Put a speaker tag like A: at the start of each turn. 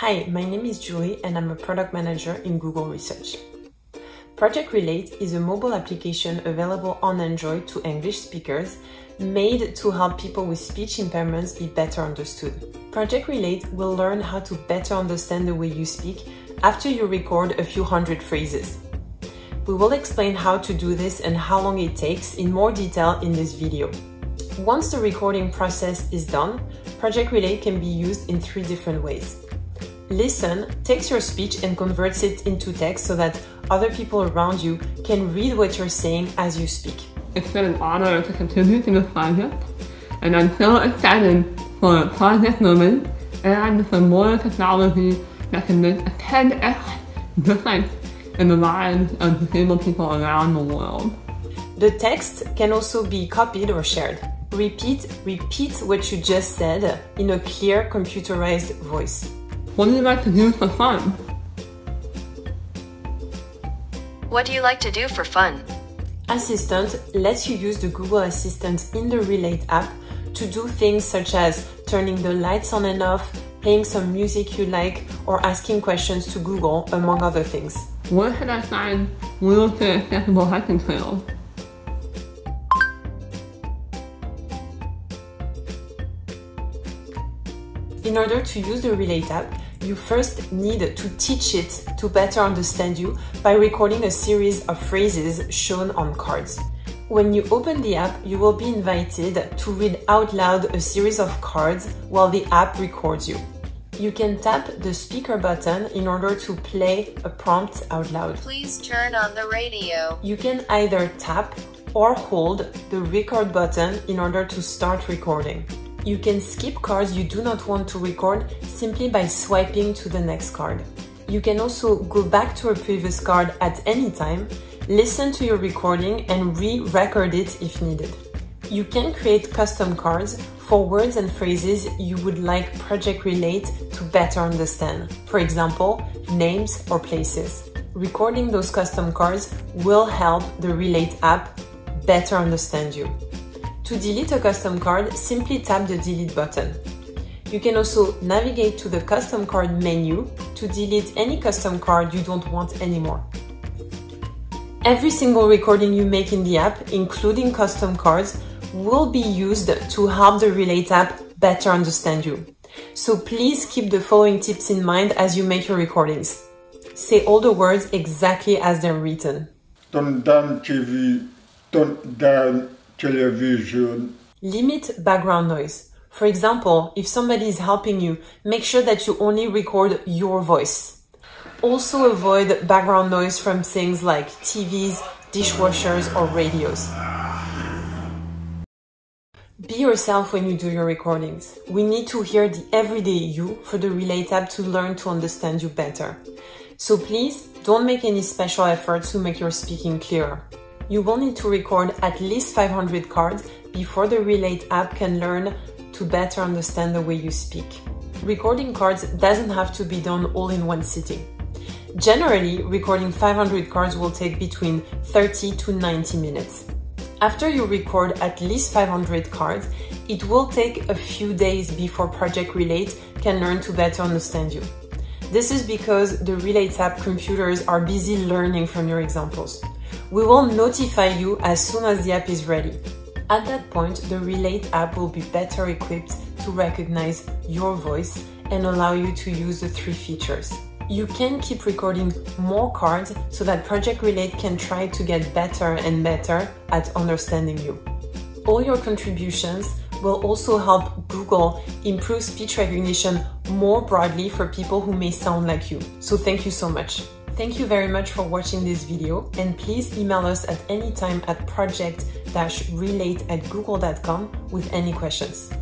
A: Hi, my name is Julie and I'm a product manager in Google Research. Project Relate is a mobile application available on Android to English speakers made to help people with speech impairments be better understood. Project Relate will learn how to better understand the way you speak after you record a few hundred phrases. We will explain how to do this and how long it takes in more detail in this video. Once the recording process is done, Project Relate can be used in three different ways. Listen takes your speech and converts it into text so that other people around you can read what you're saying as you speak.
B: It's been an honor to contribute to this project, and I'm so excited for a Project Lumen and for more technology that can make a 10x difference in the lives of disabled people around the world.
A: The text can also be copied or shared. Repeat, repeat what you just said in a clear computerized voice.
B: What do you like to do for fun?
C: What do you like to do for fun?
A: Assistant lets you use the Google Assistant in the Relate app to do things such as turning the lights on and off, playing some music you like, or asking questions to Google, among other things.
B: Where should I find wheelchair accessible hiking trails?
A: In order to use the Relate app, you first need to teach it to better understand you by recording a series of phrases shown on cards. When you open the app, you will be invited to read out loud a series of cards while the app records you. You can tap the speaker button in order to play a prompt out loud.
C: Please turn on the radio.
A: You can either tap or hold the record button in order to start recording. You can skip cards you do not want to record simply by swiping to the next card. You can also go back to a previous card at any time, listen to your recording and re-record it if needed. You can create custom cards for words and phrases you would like Project Relate to better understand. For example, names or places. Recording those custom cards will help the Relate app better understand you. To delete a custom card, simply tap the delete button. You can also navigate to the custom card menu to delete any custom card you don't want anymore. Every single recording you make in the app, including custom cards, will be used to help the Relate app better understand you. So please keep the following tips in mind as you make your recordings. Say all the words exactly as they're written.
D: TV, television.
A: Limit background noise. For example, if somebody is helping you, make sure that you only record your voice. Also avoid background noise from things like TVs, dishwashers, or radios. Be yourself when you do your recordings. We need to hear the everyday you for the Relate app to learn to understand you better. So please don't make any special efforts to make your speaking clearer. You will need to record at least 500 cards before the Relate app can learn to better understand the way you speak. Recording cards doesn't have to be done all in one sitting. Generally, recording 500 cards will take between 30 to 90 minutes. After you record at least 500 cards, it will take a few days before Project Relate can learn to better understand you. This is because the Relate app computers are busy learning from your examples. We will notify you as soon as the app is ready. At that point, the Relate app will be better equipped to recognize your voice and allow you to use the three features. You can keep recording more cards so that Project Relate can try to get better and better at understanding you. All your contributions will also help Google improve speech recognition more broadly for people who may sound like you. So thank you so much. Thank you very much for watching this video and please email us at any time at project-relate at google.com with any questions.